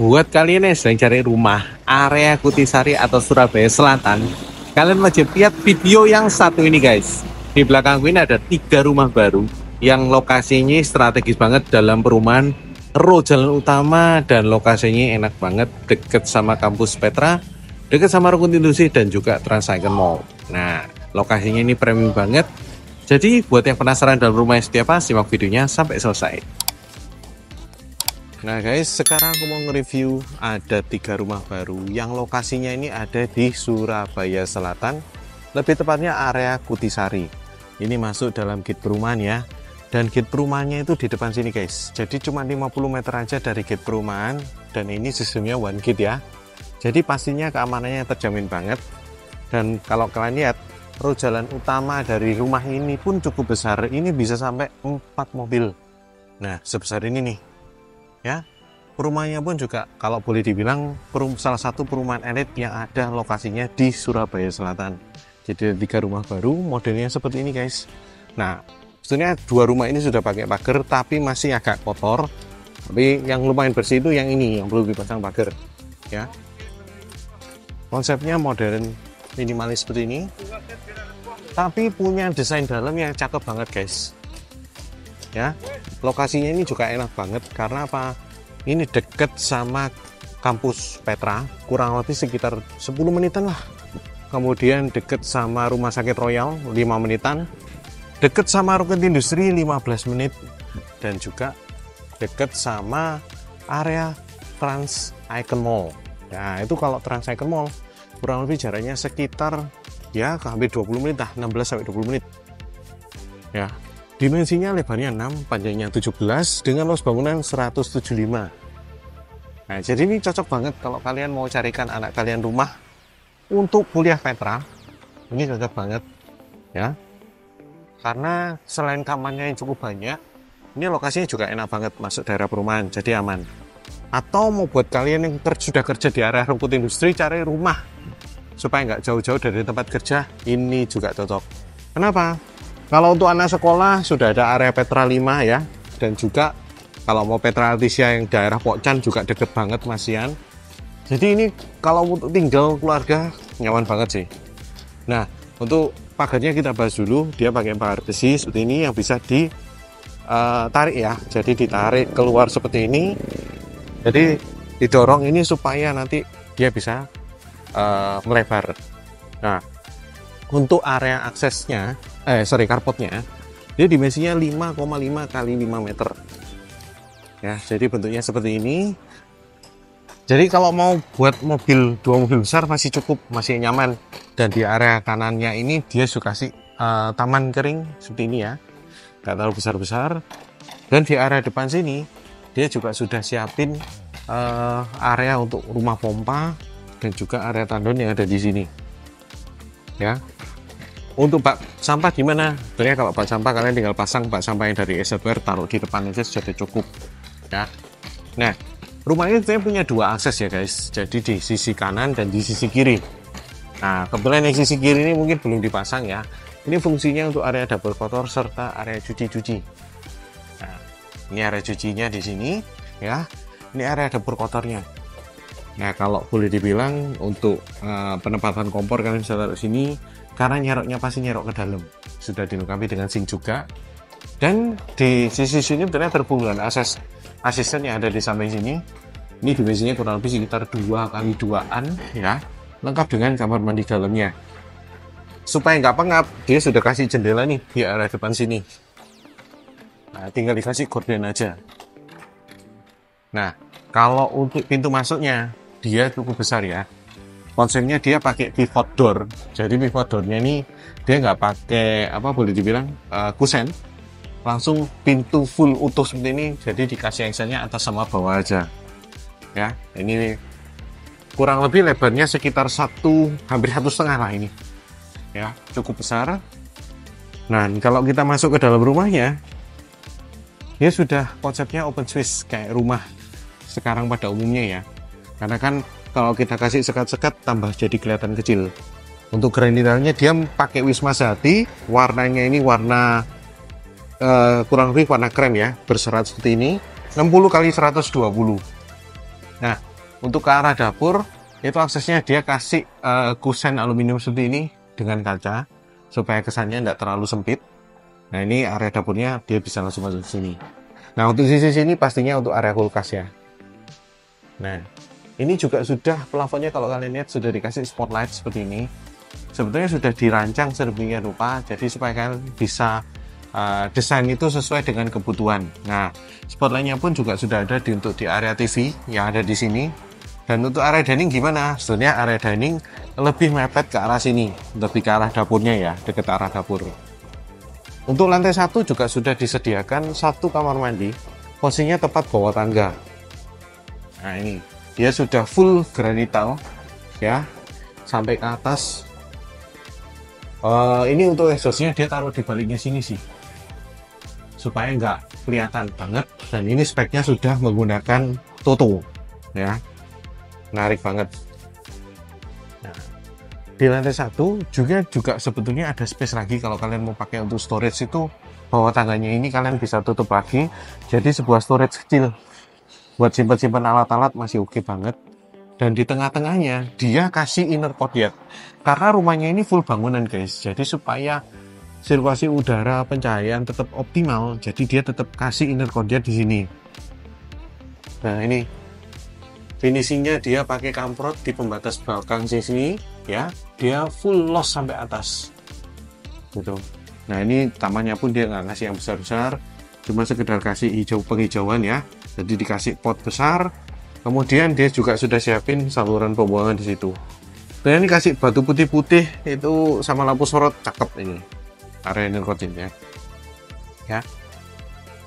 buat kalian yang sedang cari rumah area Kutisari atau Surabaya Selatan, kalian wajib lihat video yang satu ini guys. Di belakangku ini ada tiga rumah baru yang lokasinya strategis banget dalam perumahan Ro jalan utama dan lokasinya enak banget deket sama kampus Petra, deket sama Rukun Industri dan juga Trans Icon Mall. Nah, lokasinya ini premium banget. Jadi buat yang penasaran dalam rumah yang seperti apa, simak videonya sampai selesai. Nah guys, sekarang aku mau nge-review ada tiga rumah baru yang lokasinya ini ada di Surabaya Selatan, lebih tepatnya area Kutisari. Ini masuk dalam gate perumahan ya, dan gate perumahannya itu di depan sini guys. Jadi cuma 50 meter aja dari gate perumahan, dan ini sistemnya one gate ya. Jadi pastinya keamanannya terjamin banget. Dan kalau kalian lihat, road jalan utama dari rumah ini pun cukup besar. Ini bisa sampai 4 mobil. Nah, sebesar ini nih ya perumahannya pun juga kalau boleh dibilang perum, salah satu perumahan elit yang ada lokasinya di Surabaya Selatan. Jadi tiga rumah baru modelnya seperti ini guys. Nah sebenarnya dua rumah ini sudah pakai pagar tapi masih agak kotor. Tapi yang lumayan bersih itu yang ini yang belum dipasang pagar. Ya. Konsepnya modern minimalis seperti ini. Tapi punya desain dalam yang cakep banget guys ya lokasinya ini juga enak banget karena apa? Ini deket sama kampus Petra kurang lebih sekitar 10 menitan lah. Kemudian deket sama rumah sakit Royal 5 menitan. Deket sama Rukun Industri 15 menit. Dan juga deket sama area Trans Icon Mall. Nah itu kalau Trans Icon Mall kurang lebih jaraknya sekitar ya hampir 20 menit lah 16 sampai 20 menit. Ya Dimensinya lebarnya 6, panjangnya 17 dengan luas bangunan 175. Nah, jadi ini cocok banget kalau kalian mau carikan anak kalian rumah untuk kuliah Petra. Ini cocok banget ya. Karena selain kamarnya yang cukup banyak, ini lokasinya juga enak banget masuk daerah perumahan, jadi aman. Atau mau buat kalian yang sudah kerja di area rumput industri, cari rumah supaya nggak jauh-jauh dari tempat kerja, ini juga cocok. Kenapa? Kalau untuk anak sekolah sudah ada area Petra 5 ya. Dan juga kalau mau Petra Artisia yang daerah Pokcan juga deket banget Masian. Jadi ini kalau untuk tinggal keluarga nyaman banget sih. Nah, untuk pagarnya kita bahas dulu. Dia pakai pagar besi seperti ini yang bisa ditarik uh, ya. Jadi ditarik keluar seperti ini. Jadi didorong ini supaya nanti dia bisa uh, melebar. Nah, untuk area aksesnya eh sorry carportnya dia dimensinya 5,5 kali 5 meter. Ya jadi bentuknya seperti ini. Jadi kalau mau buat mobil dua mobil besar masih cukup masih nyaman. Dan di area kanannya ini dia suka kasih uh, taman kering seperti ini ya. Nggak terlalu besar-besar. Dan di area depan sini dia juga sudah siapin uh, area untuk rumah pompa dan juga area tandon yang ada di sini. Ya untuk bak sampah gimana? Sebenarnya kalau bak sampah kalian tinggal pasang bak sampah yang dari Eselware taruh di depan aja sudah cukup. Ya. Nah, rumah ini saya punya dua akses ya guys. Jadi di sisi kanan dan di sisi kiri. Nah, kebetulan yang sisi kiri ini mungkin belum dipasang ya. Ini fungsinya untuk area double kotor serta area cuci-cuci. Nah, ini area cucinya di sini ya. Ini area dapur kotornya. Nah, kalau boleh dibilang untuk uh, penempatan kompor kalian bisa taruh sini karena nyeroknya pasti nyerok ke dalam. Sudah dilengkapi dengan sink juga. Dan di sisi sini ternyata terhubung akses asisten yang ada di samping sini ini dimensinya kurang lebih sekitar 2 kali 2an ya. Lengkap dengan kamar mandi dalamnya. Supaya nggak pengap dia sudah kasih jendela nih di arah depan sini. Nah tinggal dikasih gorden aja. Nah kalau untuk pintu masuknya dia cukup besar ya konsepnya dia pakai pivot door. Jadi pivot doornya ini dia nggak pakai apa boleh dibilang uh, kusen. Langsung pintu full utuh seperti ini jadi dikasih engselnya atas sama bawah aja. Ya ini kurang lebih lebarnya sekitar satu hampir satu setengah lah ini. Ya cukup besar. Nah kalau kita masuk ke dalam rumahnya dia sudah konsepnya open space kayak rumah sekarang pada umumnya ya. Karena kan kalau kita kasih sekat-sekat tambah jadi kelihatan kecil. Untuk granitanya dia pakai Wisma Sati warnanya ini warna uh, kurang lebih warna krem ya berserat seperti ini. 60 kali 120 nah untuk ke arah dapur itu aksesnya dia kasih uh, kusen aluminium seperti ini dengan kaca supaya kesannya tidak terlalu sempit. Nah ini area dapurnya dia bisa langsung masuk sini. Nah untuk sisi sini pastinya untuk area kulkas ya. Nah ini juga sudah plafonnya kalau kalian lihat sudah dikasih spotlight seperti ini sebetulnya sudah dirancang sedemikian rupa jadi supaya kalian bisa uh, desain itu sesuai dengan kebutuhan nah spotlightnya pun juga sudah ada di untuk di area TV yang ada di sini dan untuk area dining gimana? Sebenarnya area dining lebih mepet ke arah sini, lebih ke arah dapurnya ya, dekat arah dapur. Untuk lantai satu juga sudah disediakan satu kamar mandi, posisinya tepat bawah tangga. Nah ini, dia sudah full granital, ya, sampai ke atas. Uh, ini untuk exhaustnya dia taruh di baliknya sini sih, supaya nggak kelihatan banget. Dan ini speknya sudah menggunakan Toto, ya. Menarik banget. Nah, di lantai satu juga juga sebetulnya ada space lagi kalau kalian mau pakai untuk storage itu. Bawah tangganya ini kalian bisa tutup lagi. Jadi sebuah storage kecil buat simpan-simpan alat-alat masih oke okay banget. Dan di tengah-tengahnya dia kasih inner courtyard karena rumahnya ini full bangunan guys. Jadi supaya sirkulasi udara pencahayaan tetap optimal jadi dia tetap kasih inner courtyard di sini. Nah ini. Finishingnya dia pakai kamprot di pembatas belakang sisi ya. Dia full loss sampai atas. Gitu. Nah ini tamannya pun dia nggak ngasih yang besar-besar. Cuma sekedar kasih hijau penghijauan ya jadi dikasih pot besar kemudian dia juga sudah siapin saluran pembuangan di situ. Dan ini kasih batu putih-putih itu sama lampu sorot cakep ini area ya ya.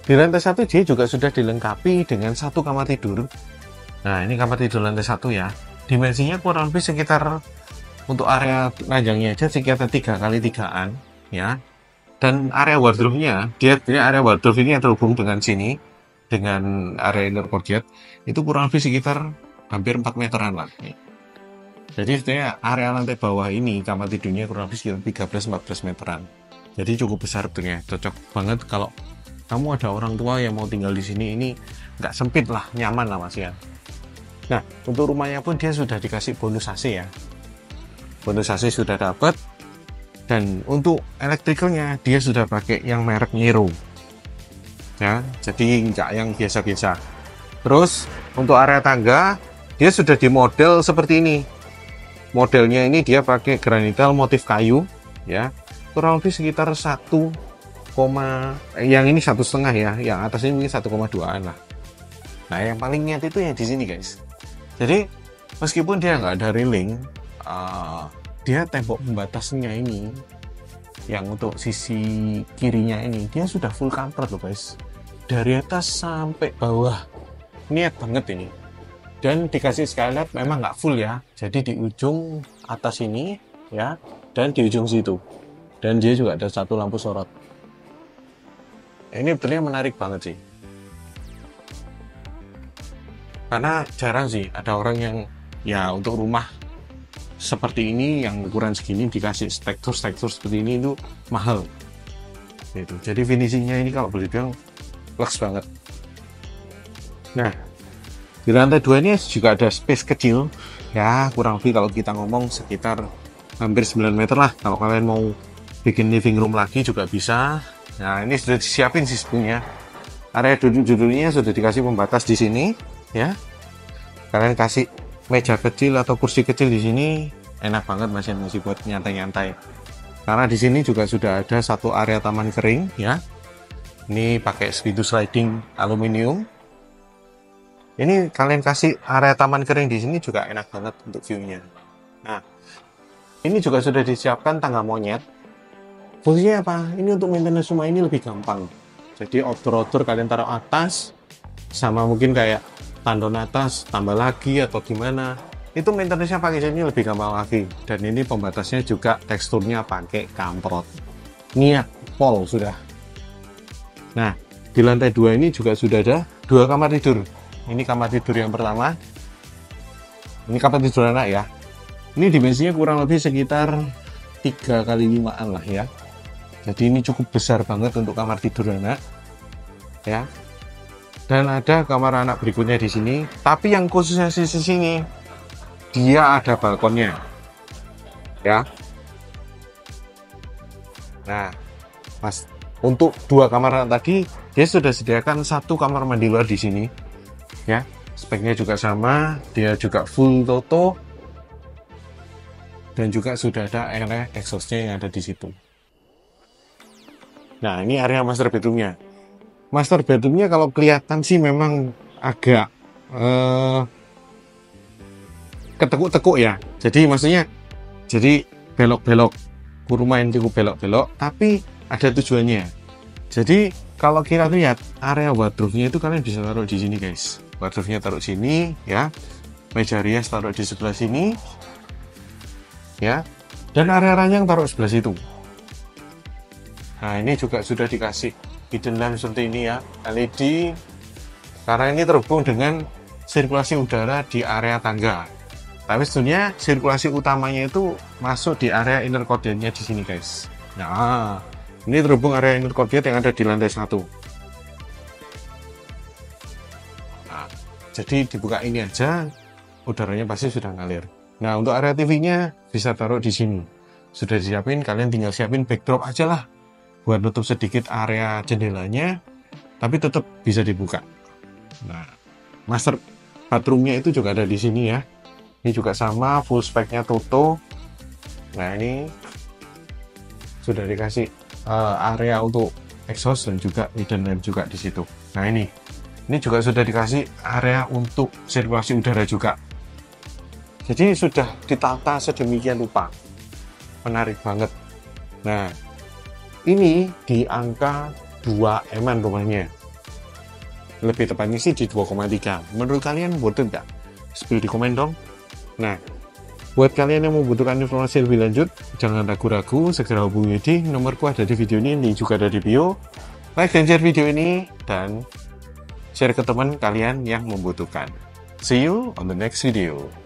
Di lantai satu dia juga sudah dilengkapi dengan satu kamar tidur. Nah, ini kamar tidur lantai satu ya. Dimensinya kurang lebih sekitar untuk area ranjangnya aja sekitar tiga kali tigaan ya. Dan area wardrobe-nya, dia ini area wardrobe ini yang terhubung dengan sini dengan area inner courtyard itu kurang lebih sekitar hampir 4 meteran lah. Jadi sebenarnya area lantai bawah ini kamar tidurnya kurang lebih sekitar 13-14 meteran. Jadi cukup besar sebetulnya, cocok banget kalau kamu ada orang tua yang mau tinggal di sini ini nggak sempit lah, nyaman lah mas ya. Nah, untuk rumahnya pun dia sudah dikasih bonus AC ya. Bonus AC sudah dapat. Dan untuk elektrikalnya dia sudah pakai yang merek Nero. Ya, jadi nggak yang biasa-biasa. Terus untuk area tangga dia sudah di model seperti ini. Modelnya ini dia pakai granital motif kayu, ya. Kurang lebih sekitar satu koma yang ini satu setengah ya yang atas ini mungkin 1,2an lah nah yang paling niat itu yang di sini guys jadi meskipun dia nggak ada railing uh, dia tembok pembatasnya ini yang untuk sisi kirinya ini dia sudah full cover loh guys dari atas sampai bawah. Niat banget ini. Dan dikasih skylight memang nggak full ya. Jadi di ujung atas ini ya dan di ujung situ. Dan dia juga ada satu lampu sorot. Ini betulnya menarik banget sih. Karena jarang sih ada orang yang ya untuk rumah seperti ini yang ukuran segini dikasih tekstur tekstur seperti ini itu mahal. Itu jadi finishingnya ini kalau boleh bilang lux banget. Nah di lantai dua ini juga ada space kecil. Ya kurang lebih kalau kita ngomong sekitar hampir 9 meter lah. Kalau kalian mau bikin living room lagi juga bisa. Nah ini sudah disiapin sih sebenarnya area duduk-duduknya sudah dikasih pembatas di sini ya. Kalian kasih meja kecil atau kursi kecil di sini. Enak banget masih masih buat nyantai-nyantai. Karena di sini juga sudah ada satu area taman kering ya ini pakai segitu sliding aluminium. Ini kalian kasih area taman kering di sini juga enak banget untuk view-nya. Nah ini juga sudah disiapkan tangga monyet. Fungsinya apa? Ini untuk maintenance rumah ini lebih gampang. Jadi outdoor-outdoor kalian taruh atas sama mungkin kayak tandon atas tambah lagi atau gimana. Itu maintenance-nya pakai sini lebih gampang lagi. Dan ini pembatasnya juga teksturnya pakai kamprot. Niat pol sudah nah di lantai dua ini juga sudah ada dua kamar tidur. Ini kamar tidur yang pertama. Ini kamar tidur anak ya. Ini dimensinya kurang lebih sekitar tiga kali limaan lah ya. Jadi ini cukup besar banget untuk kamar tidur anak ya. Dan ada kamar anak berikutnya di sini. Tapi yang khususnya di sini dia ada balkonnya ya. Nah mas untuk dua kamar tadi dia sudah sediakan satu kamar mandi luar di sini. Ya speknya juga sama dia juga full toto dan juga sudah ada area exhaustnya yang ada di situ. Nah ini area master bedroomnya. Master bedroomnya kalau kelihatan sih memang agak uh, ketekuk-tekuk ya. Jadi maksudnya jadi belok-belok. Kurma yang cukup belok-belok tapi ada tujuannya. Jadi kalau kita lihat area wardrobe-nya itu kalian bisa taruh di sini guys. Wardrobe-nya taruh sini ya. Meja rias taruh di sebelah sini ya. Dan area ranjang taruh sebelah situ. Nah ini juga sudah dikasih hidden lamp seperti ini ya. LED karena ini terhubung dengan sirkulasi udara di area tangga. Tapi sebenarnya sirkulasi utamanya itu masuk di area inner courtyardnya di sini guys. Nah ini terhubung area inner courtyard yang ada di lantai satu. Nah, jadi dibuka ini aja udaranya pasti sudah ngalir. Nah untuk area TV nya bisa taruh di sini. Sudah disiapin kalian tinggal siapin backdrop aja lah. Buat nutup sedikit area jendelanya tapi tetap bisa dibuka. Nah master bathroomnya itu juga ada di sini ya. Ini juga sama full speknya Toto. Nah ini sudah dikasih uh, area untuk exhaust dan juga hidden lamp juga di situ. Nah ini. Ini juga sudah dikasih area untuk sirkulasi udara juga. Jadi sudah ditata sedemikian rupa. Menarik banget. Nah ini di angka 2 eman rumahnya lebih tepatnya sih di 2,3 menurut kalian worth nggak? Spill di komen dong. Nah buat kalian yang membutuhkan informasi lebih lanjut jangan ragu-ragu segera hubungi di nomorku ada di video ini link juga ada di bio. Like dan share video ini dan share ke teman kalian yang membutuhkan. See you on the next video